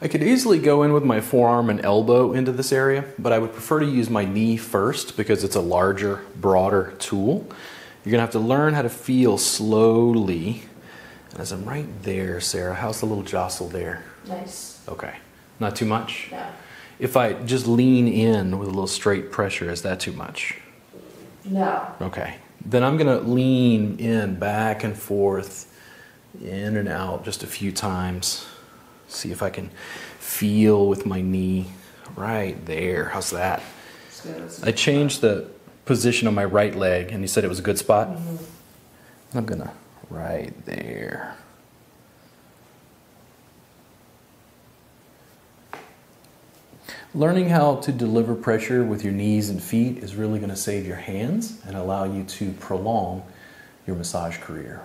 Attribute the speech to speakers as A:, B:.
A: I could easily go in with my forearm and elbow into this area, but I would prefer to use my knee first because it's a larger, broader tool. You're gonna have to learn how to feel slowly. And as I'm right there, Sarah, how's the little jostle there?
B: Nice.
A: Okay, not too much?
B: No.
A: If I just lean in with a little straight pressure, is that too much?
B: No.
A: Okay, then I'm gonna lean in back and forth, in and out just a few times. See if I can feel with my knee right there. How's that?
B: It's good. It's
A: I changed the position on my right leg and you said it was a good spot?
B: Mhm.
A: I'm gonna right there. Learning how to deliver pressure with your knees and feet is really going to save your hands and allow you to prolong your massage career.